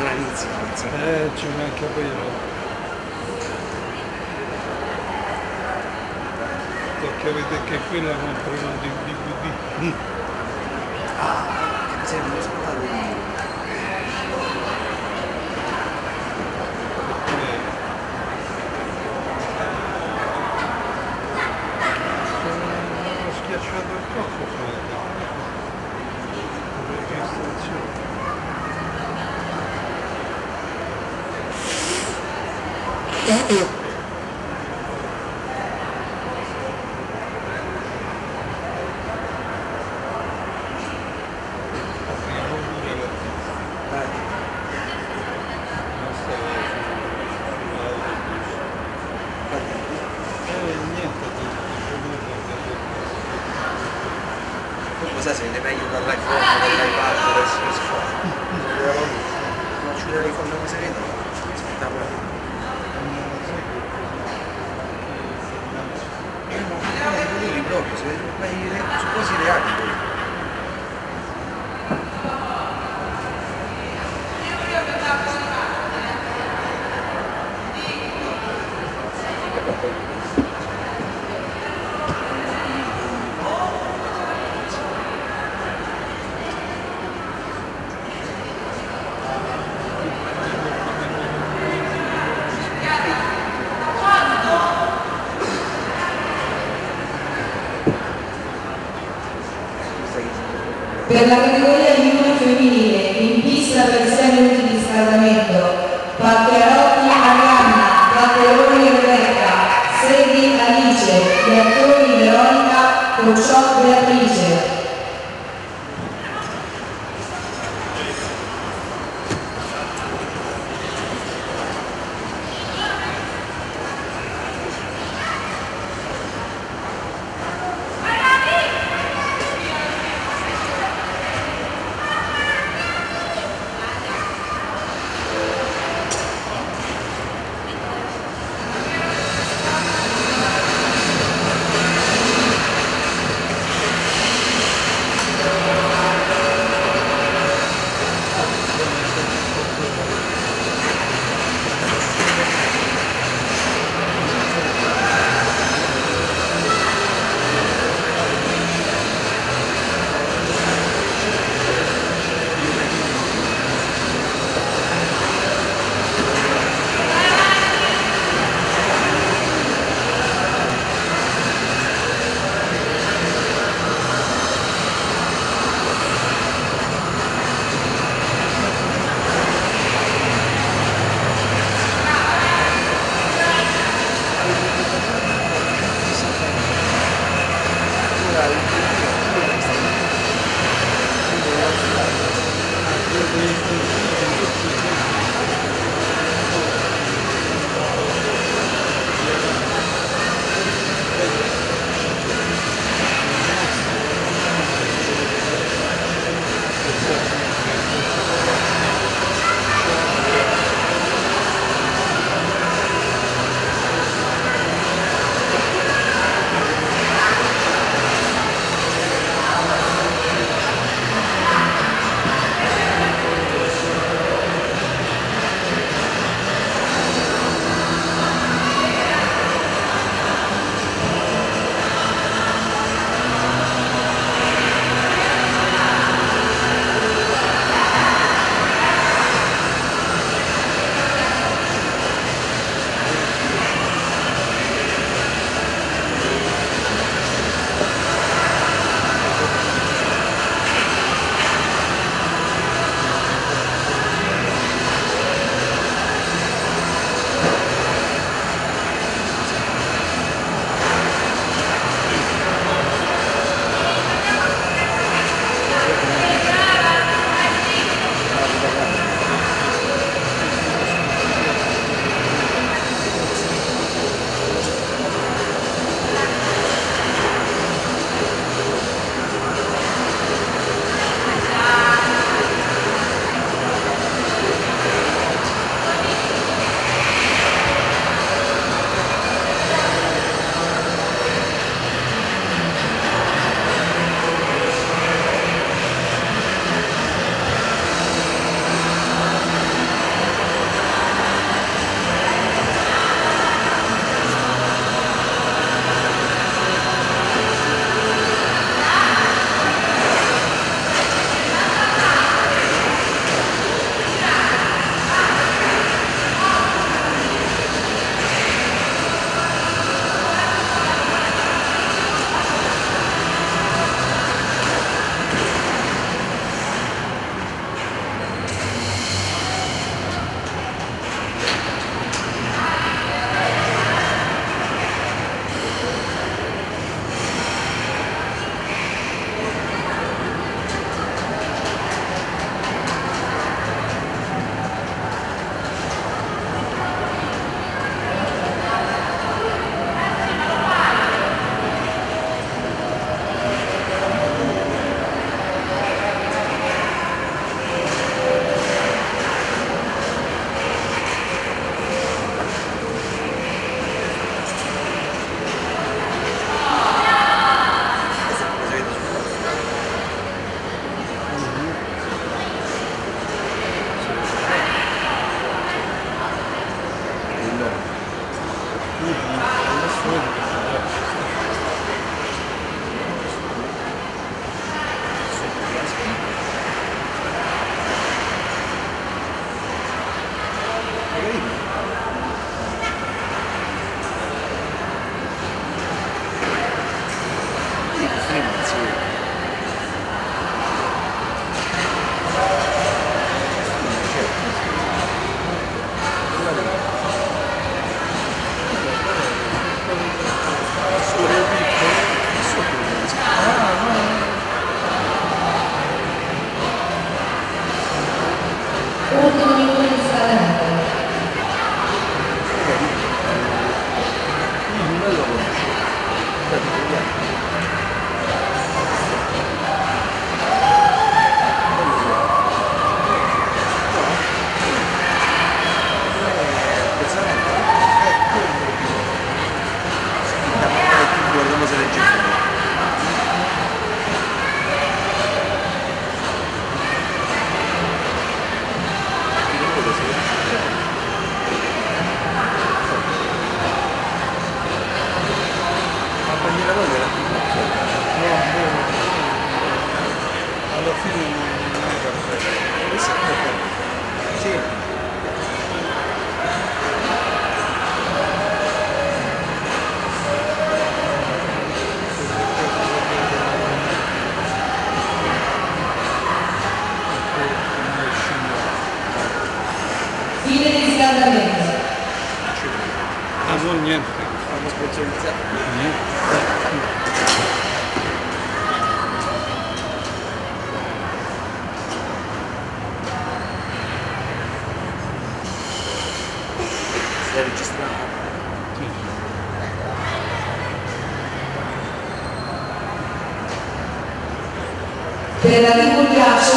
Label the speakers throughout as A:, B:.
A: personalizzi forse.
B: Eh, ci manca quello. Tocca vedere che qui la comprano di DVD.
A: Ah, mi sembra uno
B: eh, Sono Schiacciato il
C: corpo
D: de la religión tá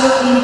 B: 하셨습니다.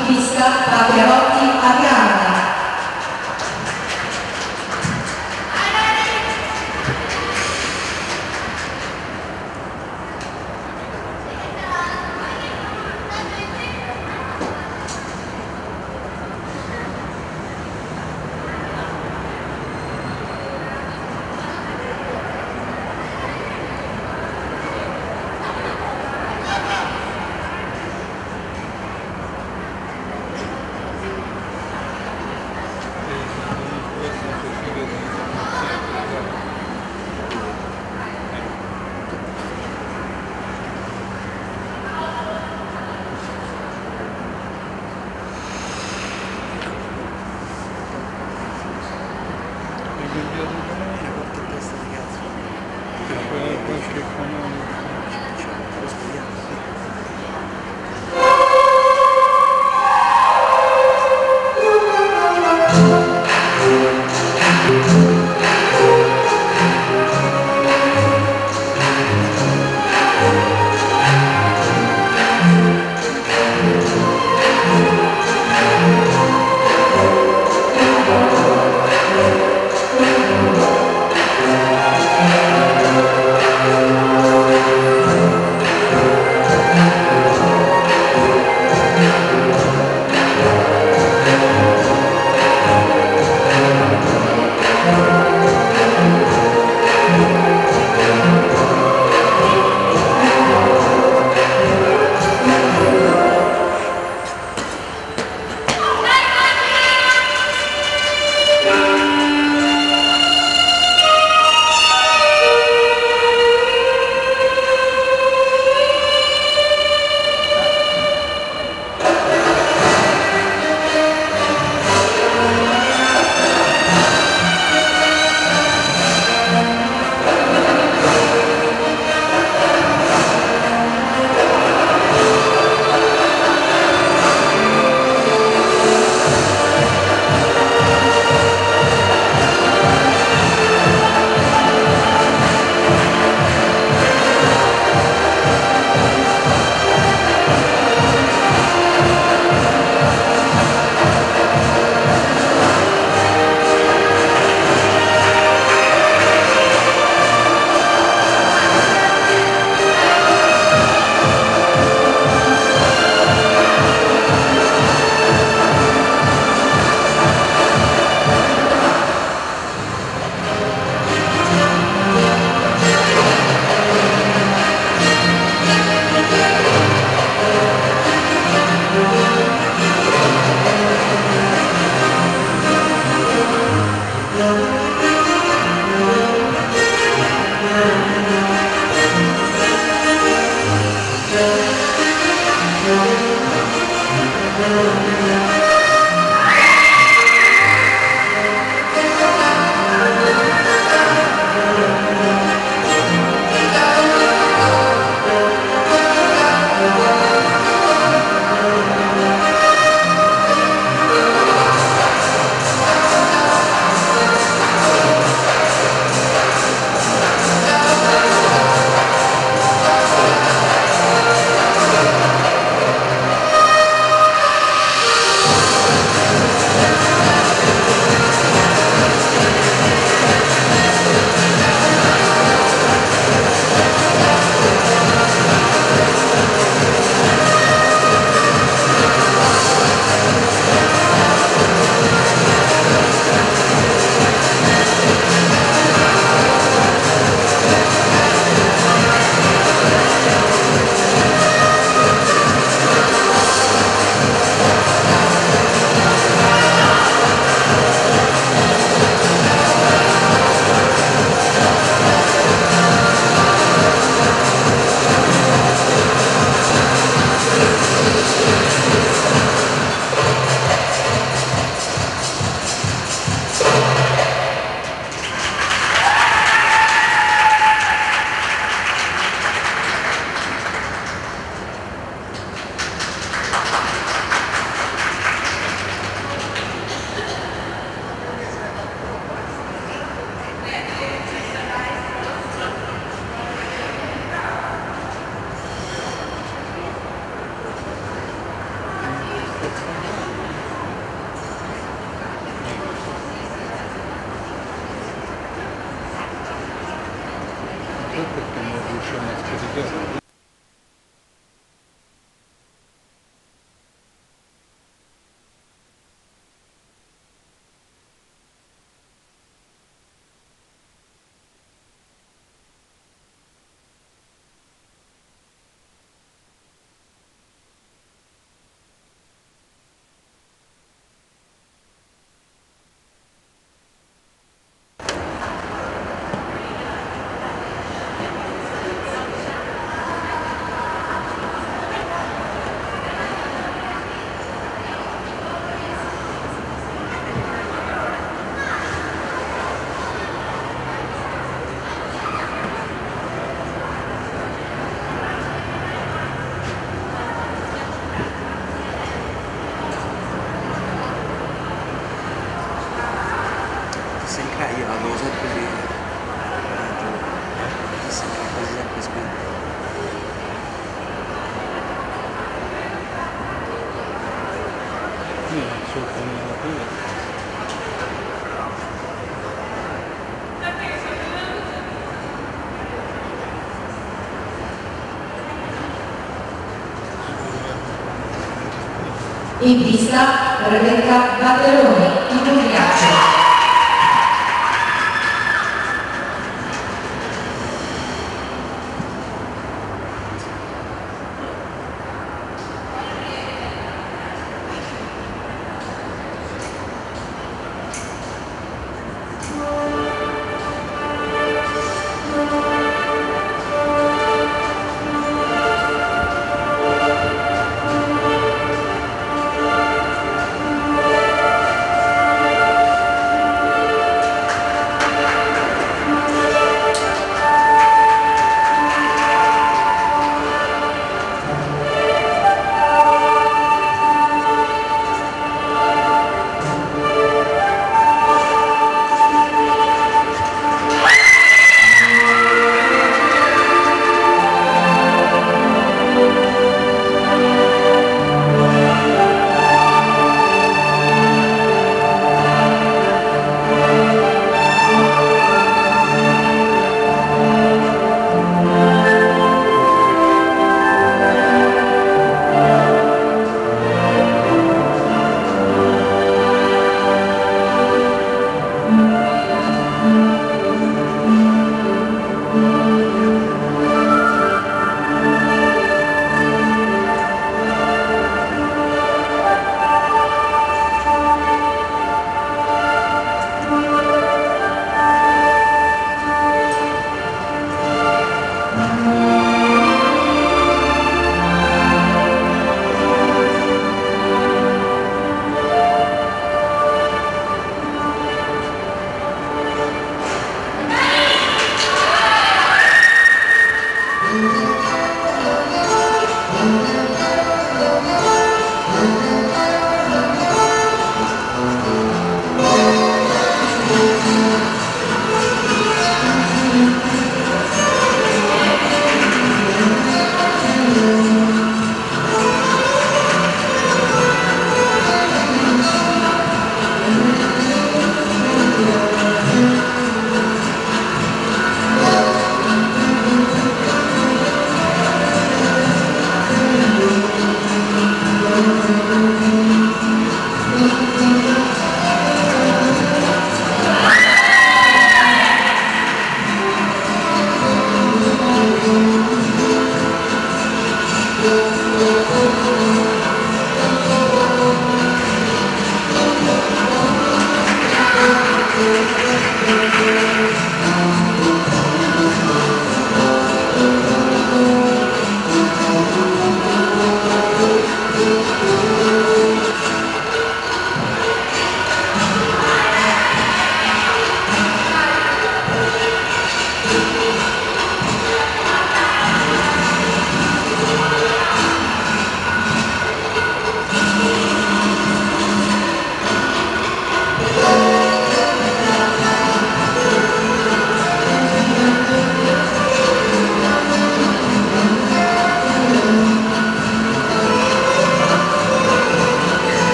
E: In pista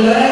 E: Amen.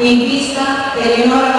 E: In pista Eleonora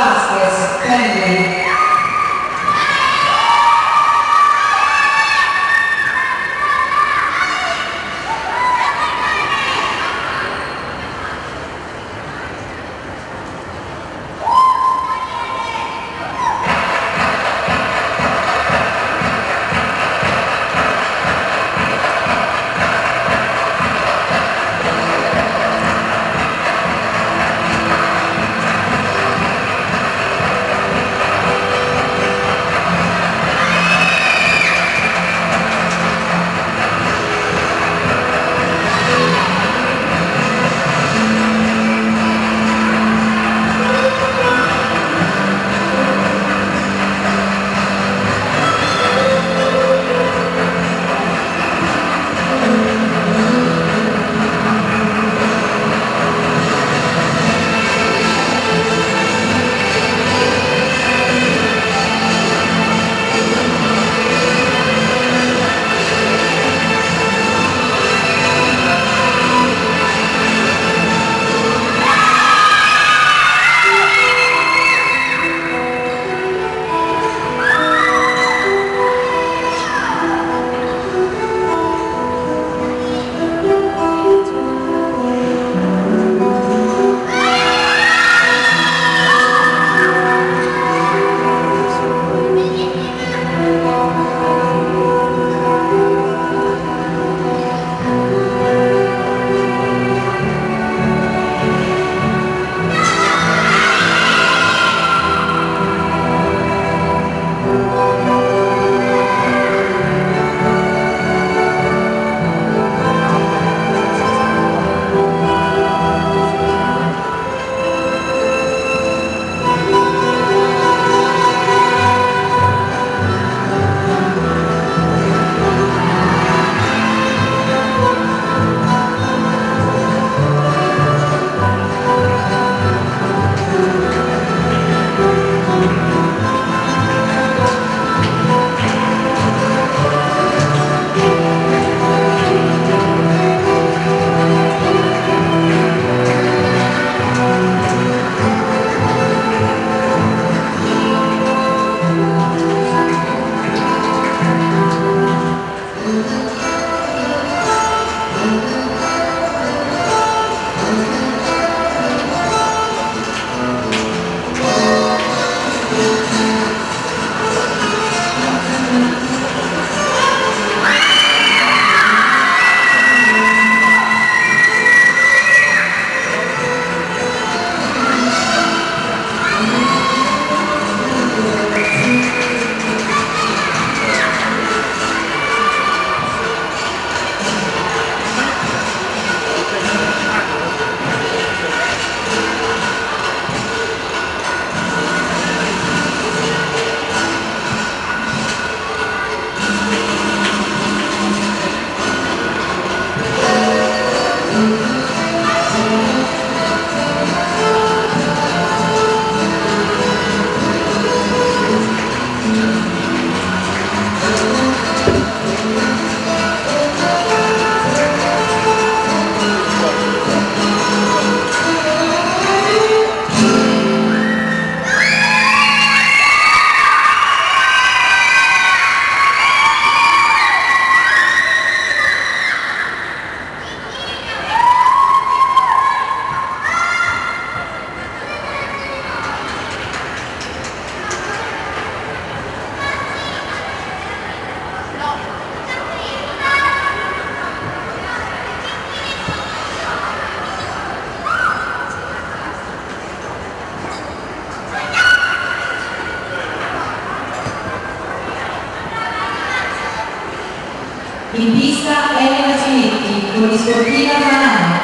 E: In pista
F: Elena Cinetti, polisportiva Fanano.